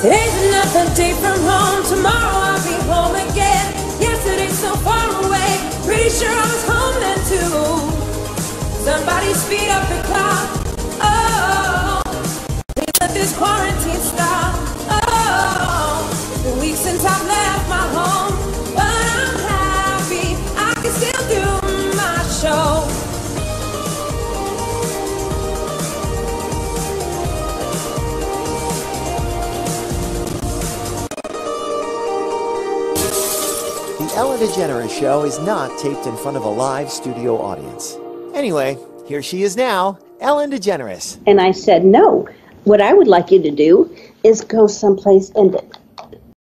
Today's another day from home. Tomorrow I'll be home again. Yesterday's so far away. Pretty sure I was home then too. Somebody speed up the clock. Oh, please let this quarantine The Ellen DeGeneres Show is not taped in front of a live studio audience. Anyway, here she is now, Ellen DeGeneres. And I said, no. What I would like you to do is go someplace and